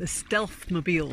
the stealth mobile.